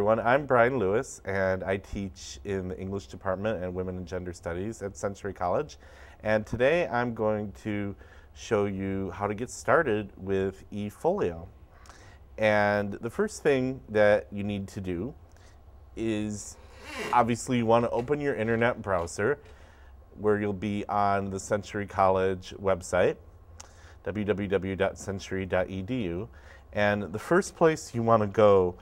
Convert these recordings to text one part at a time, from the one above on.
Everyone, I'm Brian Lewis, and I teach in the English department and Women and Gender Studies at Century College. And today I'm going to show you how to get started with eFolio. And the first thing that you need to do is obviously you want to open your internet browser where you'll be on the Century College website, www.century.edu. And the first place you want to go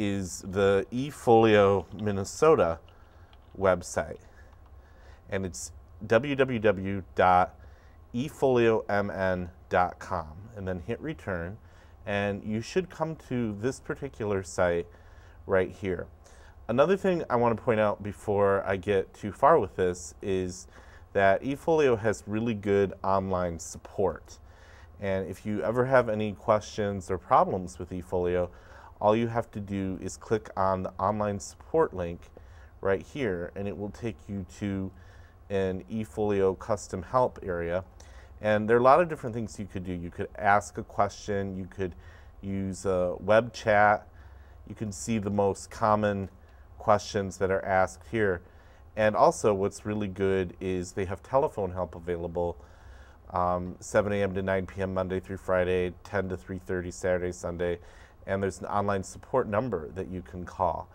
is the eFolio Minnesota website. And it's www.efoliomn.com and then hit return and you should come to this particular site right here. Another thing I want to point out before I get too far with this is that eFolio has really good online support. And if you ever have any questions or problems with eFolio, all you have to do is click on the online support link right here and it will take you to an eFolio custom help area. And there are a lot of different things you could do. You could ask a question, you could use a web chat, you can see the most common questions that are asked here. And also what's really good is they have telephone help available um, 7 a.m. to 9 p.m. Monday through Friday, 10 to 3.30 Saturday, Sunday, and there's an online support number that you can call.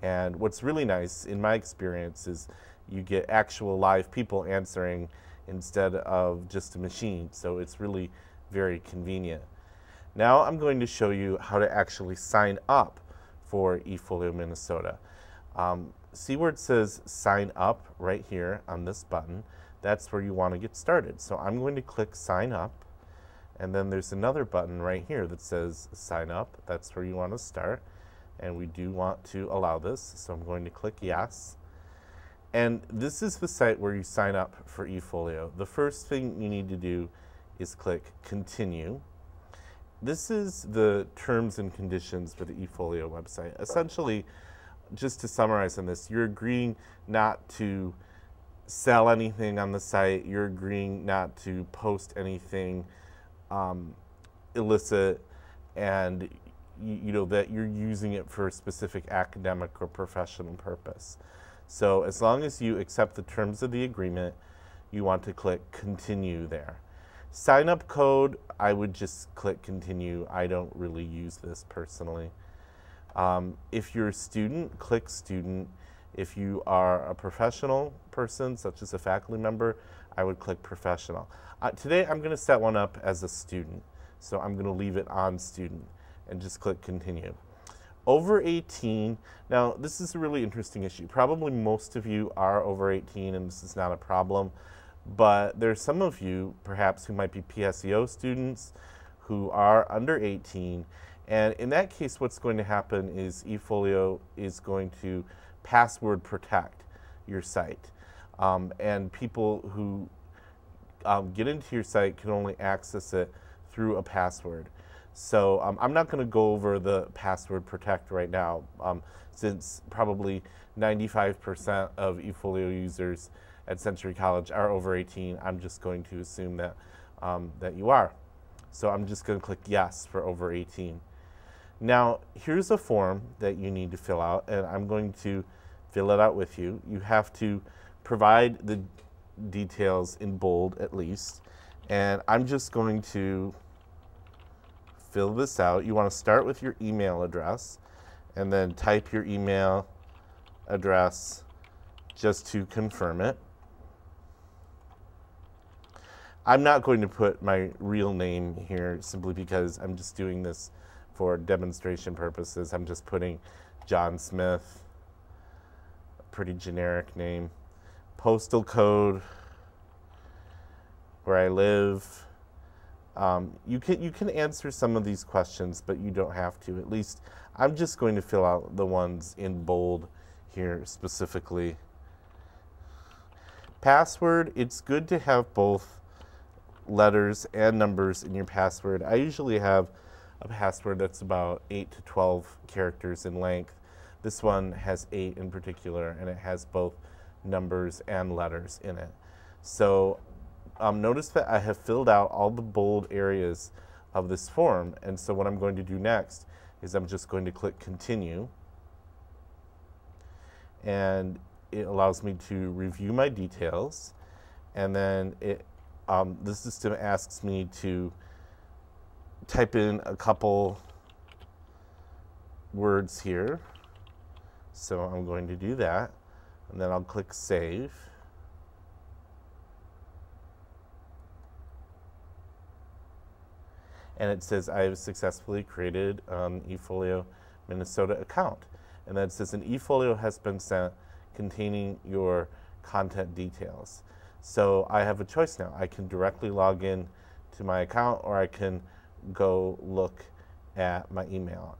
And what's really nice, in my experience, is you get actual live people answering instead of just a machine. So it's really very convenient. Now I'm going to show you how to actually sign up for eFolio Minnesota. Um, it says sign up right here on this button. That's where you want to get started. So I'm going to click sign up. And then there's another button right here that says sign up. That's where you want to start. And we do want to allow this. So I'm going to click yes. And this is the site where you sign up for eFolio. The first thing you need to do is click continue. This is the terms and conditions for the eFolio website. Essentially, just to summarize on this, you're agreeing not to sell anything on the site, you're agreeing not to post anything um, illicit and you, know that you're using it for a specific academic or professional purpose. So as long as you accept the terms of the agreement, you want to click continue there. Sign up code, I would just click continue. I don't really use this personally. Um, if you're a student, click student. If you are a professional person, such as a faculty member, I would click professional. Uh, today I'm going to set one up as a student. So I'm going to leave it on student and just click continue. Over 18, now this is a really interesting issue. Probably most of you are over 18 and this is not a problem, but there's some of you perhaps who might be PSEO students who are under 18 and in that case what's going to happen is eFolio is going to password protect your site. Um, and people who um, get into your site can only access it through a password. So um, I'm not going to go over the password protect right now, um, since probably 95% of eFolio users at Century College are over 18. I'm just going to assume that um, that you are. So I'm just going to click yes for over 18. Now here's a form that you need to fill out, and I'm going to fill it out with you. You have to provide the details in bold at least. And I'm just going to fill this out. You want to start with your email address and then type your email address just to confirm it. I'm not going to put my real name here simply because I'm just doing this for demonstration purposes. I'm just putting John Smith, a pretty generic name postal code, where I live. Um, you can you can answer some of these questions, but you don't have to. At least I'm just going to fill out the ones in bold here specifically. Password, it's good to have both letters and numbers in your password. I usually have a password that's about 8 to 12 characters in length. This one has 8 in particular, and it has both numbers, and letters in it. So um, notice that I have filled out all the bold areas of this form. And so what I'm going to do next is I'm just going to click continue. and it allows me to review my details. And then it, um, the system asks me to type in a couple words here. So I'm going to do that. And then I'll click Save. And it says I have successfully created an eFolio Minnesota account. And then it says an eFolio has been sent containing your content details. So I have a choice now. I can directly log in to my account or I can go look at my email.